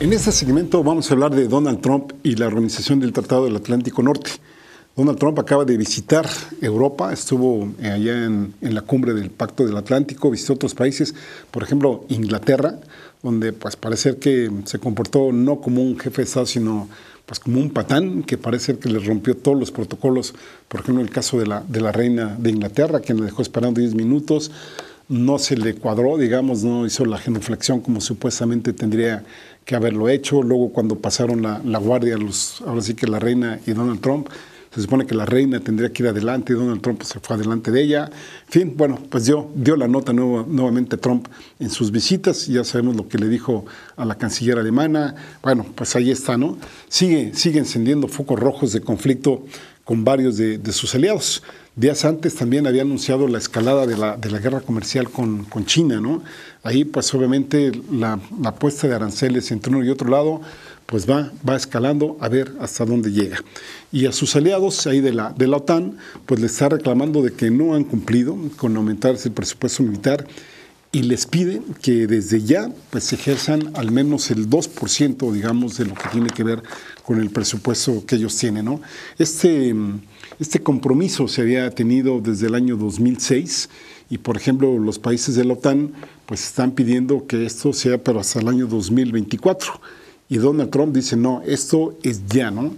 En este segmento vamos a hablar de Donald Trump y la organización del Tratado del Atlántico Norte. Donald Trump acaba de visitar Europa, estuvo allá en, la cumbre del Pacto del Atlántico, visitó otros países, por ejemplo Inglaterra, donde pues parece que se comportó no como un jefe de Estado, sino pues como un patán que parece que le rompió todos los protocolos, por ejemplo el caso de la, de la reina de Inglaterra, quien le dejó esperando 10 minutos, no se le cuadró, digamos, no hizo la genuflexión como supuestamente tendría que haberlo hecho. Luego cuando pasaron la, guardia, los, ahora sí que la reina y Donald Trump, se supone que la reina tendría que ir adelante y Donald Trump se fue adelante de ella. En fin, bueno, pues dio, dio la nota nuevo, nuevamente Trump en sus visitas. Ya sabemos lo que le dijo a la canciller alemana. Bueno, pues ahí está, ¿no? Sigue, sigue encendiendo focos rojos de conflicto con varios de, sus aliados. Días antes también había anunciado la escalada de la, de la guerra comercial con, con China, ¿no? Ahí pues obviamente la, la puesta de aranceles entre uno y otro lado pues va, va escalando a ver hasta dónde llega. Y a sus aliados ahí de la, de la OTAN pues le está reclamando de que no han cumplido con aumentarse el presupuesto militar y les pide que desde ya pues ejerzan al menos el 2% digamos de lo que tiene que ver con el presupuesto que ellos tienen. ¿no? Este, este compromiso se había tenido desde el año 2006 y por ejemplo los países de la OTAN pues están pidiendo que esto sea pero hasta el año 2024 y Donald Trump dice no, esto es ya, ¿no?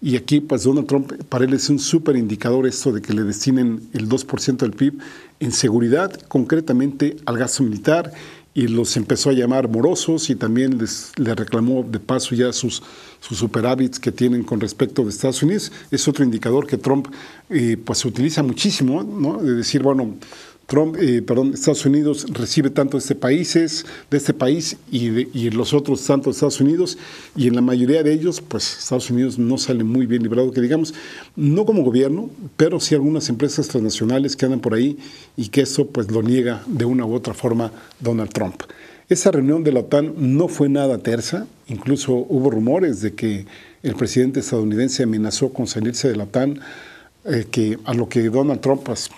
Y aquí pues Donald Trump para él es un súper indicador esto de que le destinen el 2% del PIB en seguridad, concretamente al gasto militar y los empezó a llamar morosos y también les, le reclamó de paso ya sus, sus superávits que tienen con respecto de Estados Unidos. Es otro indicador que Trump eh, pues utiliza muchísimo, ¿no? De decir, bueno, Trump, eh, perdón, Estados Unidos recibe tanto de este países, de este país y, y los otros tanto de Estados Unidos y en la mayoría de ellos, pues Estados Unidos no sale muy bien librado, que digamos, no como gobierno, pero sí algunas empresas transnacionales que andan por ahí y que eso pues lo niega de una u otra forma Donald Trump. Esa reunión de la OTAN no fue nada tersa, incluso hubo rumores de que el presidente estadounidense amenazó con salirse de la OTAN, eh, que a lo que Donald Trump pues,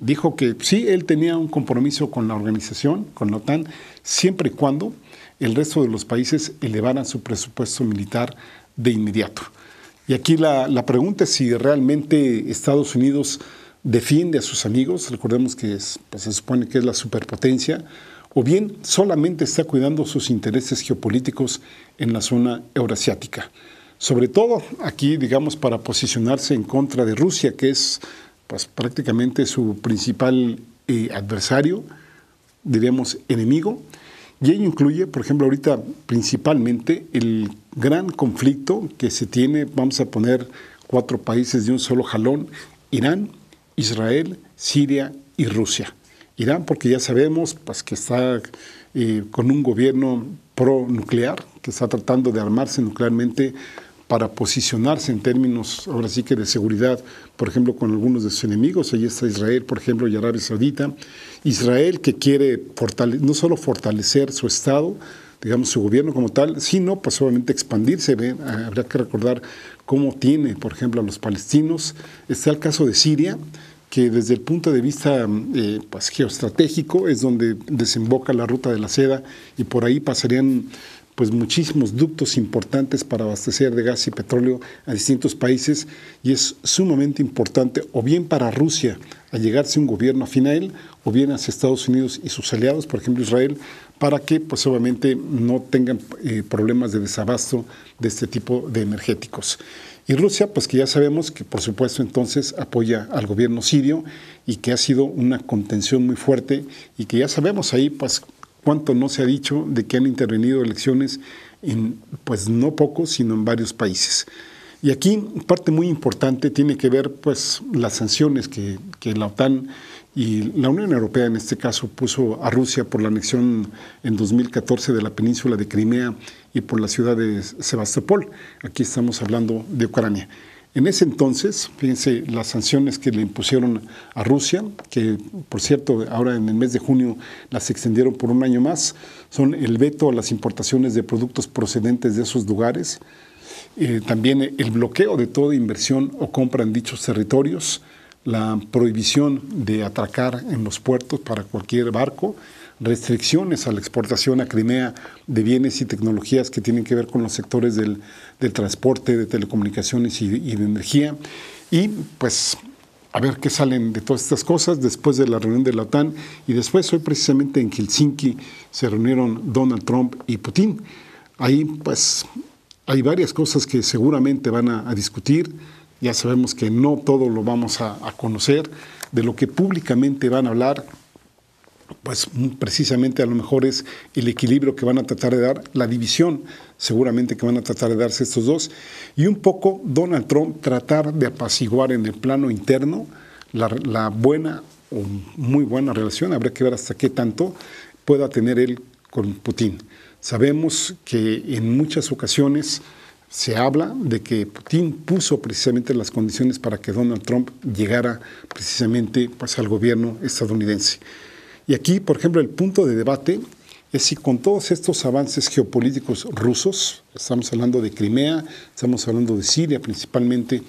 dijo que sí, él tenía un compromiso con la organización, con la OTAN, siempre y cuando el resto de los países elevaran su presupuesto militar de inmediato. Y aquí la, pregunta es si realmente Estados Unidos defiende a sus amigos, recordemos que pues, se supone que es la superpotencia, o bien solamente está cuidando sus intereses geopolíticos en la zona eurasiática. Sobre todo aquí, digamos, para posicionarse en contra de Rusia, que es pues prácticamente su principal eh, adversario, diríamos enemigo, y ello incluye, por ejemplo, ahorita principalmente el gran conflicto que se tiene, vamos a poner cuatro países de un solo jalón, Irán, Israel, Siria y Rusia. Irán porque ya sabemos pues, que está eh, con un gobierno pro-nuclear, que está tratando de armarse nuclearmente para posicionarse en términos, ahora sí que de seguridad, por ejemplo, con algunos de sus enemigos. Ahí está Israel, por ejemplo, y Arabia Saudita. Israel que quiere no solo fortalecer su Estado, digamos, su gobierno como tal, sino pues obviamente expandirse. Habría que recordar cómo tiene, por ejemplo, a los palestinos. Está el caso de Siria, que desde el punto de vista eh, pues, geoestratégico es donde desemboca la ruta de la seda y por ahí pasarían pues muchísimos ductos importantes para abastecer de gas y petróleo a distintos países y es sumamente importante o bien para Rusia allegarse un gobierno afín a él o bien hacia Estados Unidos y sus aliados, por ejemplo Israel, para que pues obviamente no tengan eh, problemas de desabasto de este tipo de energéticos. Y Rusia, pues que ya sabemos que por supuesto entonces apoya al gobierno sirio y que ha sido una contención muy fuerte y que ya sabemos ahí pues cuánto no se ha dicho de que han intervenido elecciones en, pues no pocos, sino en varios países. Y aquí parte muy importante tiene que ver pues las sanciones que, que la OTAN y la Unión Europea en este caso puso a Rusia por la anexión en 2014 de la península de Crimea y por la ciudad de Sebastopol. Aquí estamos hablando de Ucrania. En ese entonces, fíjense, las sanciones que le impusieron a Rusia, que por cierto ahora en el mes de junio las extendieron por un año más, son el veto a las importaciones de productos procedentes de esos lugares, eh, también el bloqueo de toda inversión o compra en dichos territorios, la prohibición de atracar en los puertos para cualquier barco, restricciones a la exportación a Crimea de bienes y tecnologías que tienen que ver con los sectores del, transporte, de telecomunicaciones y, y de energía. Y pues a ver qué salen de todas estas cosas después de la reunión de la OTAN y después hoy precisamente en Helsinki se reunieron Donald Trump y Putin. Ahí pues hay varias cosas que seguramente van a, discutir, ya sabemos que no todo lo vamos a, a conocer, de lo que públicamente van a hablar, pues precisamente a lo mejor es el equilibrio que van a tratar de dar, la división seguramente que van a tratar de darse estos dos, y un poco Donald Trump tratar de apaciguar en el plano interno la, buena o muy buena relación, habrá que ver hasta qué tanto pueda tener él con Putin. Sabemos que en muchas ocasiones se habla de que Putin puso precisamente las condiciones para que Donald Trump llegara precisamente pues, al gobierno estadounidense. Y aquí, por ejemplo, el punto de debate es si con todos estos avances geopolíticos rusos, estamos hablando de Crimea, estamos hablando de Siria principalmente,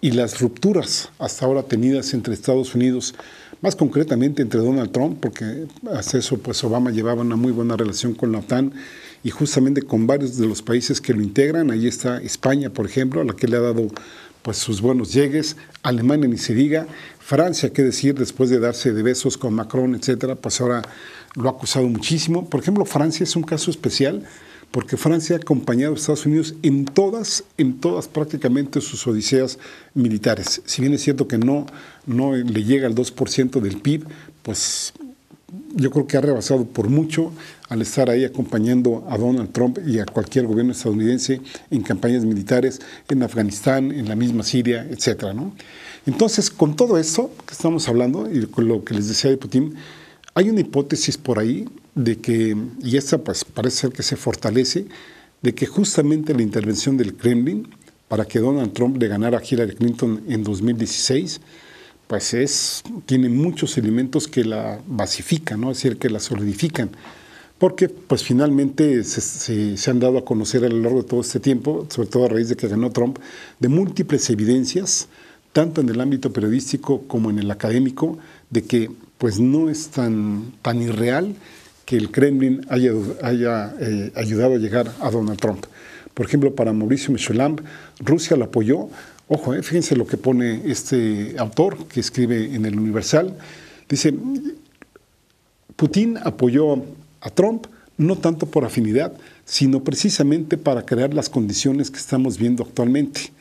y las rupturas hasta ahora tenidas entre Estados Unidos, más concretamente entre Donald Trump, porque hasta eso pues Obama llevaba una muy buena relación con la OTAN y justamente con varios de los países que lo integran, ahí está España, por ejemplo, a la que le ha dado pues sus buenos llegues, Alemania ni se diga, Francia, qué decir, después de darse de besos con Macron, etcétera, pues ahora lo ha acusado muchísimo. Por ejemplo, Francia es un caso especial porque Francia ha acompañado a Estados Unidos en todas, en todas prácticamente sus odiseas militares. Si bien es cierto que no, no le llega al 2% del PIB, pues yo creo que ha rebasado por mucho al estar ahí acompañando a Donald Trump y a cualquier gobierno estadounidense en campañas militares en Afganistán, en la misma Siria, etcétera, ¿no? Entonces, con todo esto que estamos hablando y con lo que les decía de Putin, hay una hipótesis por ahí de que, y esta pues parece ser que se fortalece, de que justamente la intervención del Kremlin para que Donald Trump le ganara a Hillary Clinton en 2016, pues es, tiene muchos elementos que la basifican, ¿no? es decir, que la solidifican porque pues finalmente se, se, han dado a conocer a lo largo de todo este tiempo, sobre todo a raíz de que ganó Trump, de múltiples evidencias tanto en el ámbito periodístico como en el académico, de que pues no es tan, tan irreal que el Kremlin haya, haya eh, ayudado a llegar a Donald Trump. Por ejemplo, para Mauricio Mecholamb, Rusia lo apoyó. Ojo, eh, fíjense lo que pone este autor que escribe en el Universal. Dice, Putin apoyó a Trump no tanto por afinidad, sino precisamente para crear las condiciones que estamos viendo actualmente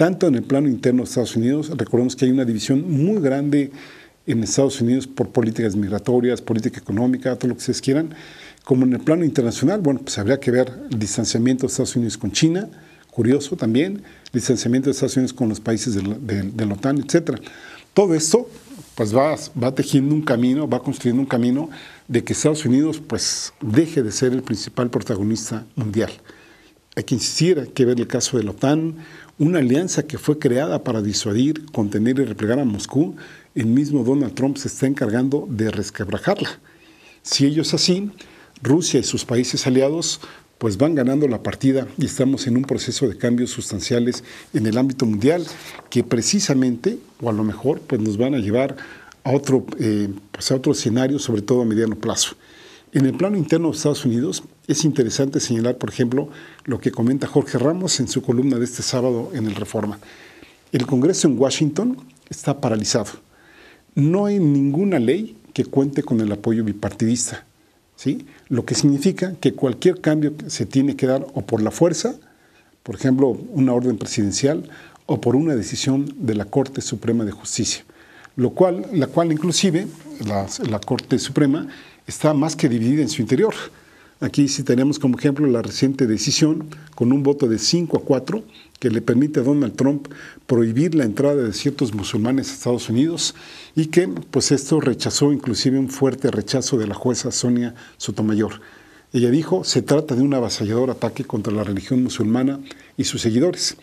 tanto en el plano interno de Estados Unidos, recordemos que hay una división muy grande en Estados Unidos por políticas migratorias, política económica, todo lo que ustedes quieran, como en el plano internacional, bueno, pues habría que ver el distanciamiento de Estados Unidos con China, curioso también, distanciamiento de Unidos con los países de, la OTAN, etc. Todo esto pues va, va tejiendo un camino, va construyendo un camino de que Estados Unidos pues deje de ser el principal protagonista mundial. Hay que insistir, hay que ver el caso de la OTAN, una alianza que fue creada para disuadir, contener y replegar a Moscú, el mismo Donald Trump se está encargando de resquebrajarla. Si ello es así, Rusia y sus países aliados pues van ganando la partida y estamos en un proceso de cambios sustanciales en el ámbito mundial que precisamente, o a lo mejor, pues nos van a llevar a otro, eh, pues a otro escenario, sobre todo a mediano plazo. En el plano interno de Estados Unidos es interesante señalar, por ejemplo, lo que comenta Jorge Ramos en su columna de este sábado en el Reforma. El Congreso en Washington está paralizado. No hay ninguna ley que cuente con el apoyo bipartidista, ¿sí? lo que significa que cualquier cambio se tiene que dar o por la fuerza, por ejemplo, una orden presidencial, o por una decisión de la Corte Suprema de Justicia, lo cual, la cual inclusive la, la Corte Suprema está más que dividida en su interior. Aquí sí tenemos como ejemplo la reciente decisión con un voto de 5 a 4 que le permite a Donald Trump prohibir la entrada de ciertos musulmanes a Estados Unidos y que pues esto rechazó inclusive un fuerte rechazo de la jueza Sonia Sotomayor. Ella dijo, se trata de un avasallador ataque contra la religión musulmana y sus seguidores.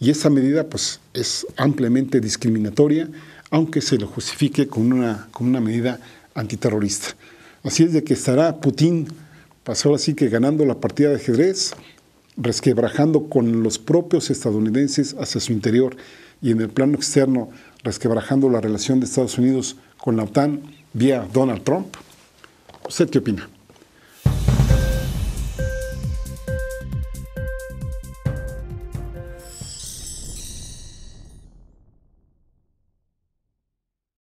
Y esta medida pues es ampliamente discriminatoria, aunque se lo justifique con una, con una medida antiterrorista. Así es de que estará Putin, pasó así que ganando la partida de ajedrez, resquebrajando con los propios estadounidenses hacia su interior y en el plano externo resquebrajando la relación de Estados Unidos con la OTAN vía Donald Trump. ¿Usted qué opina?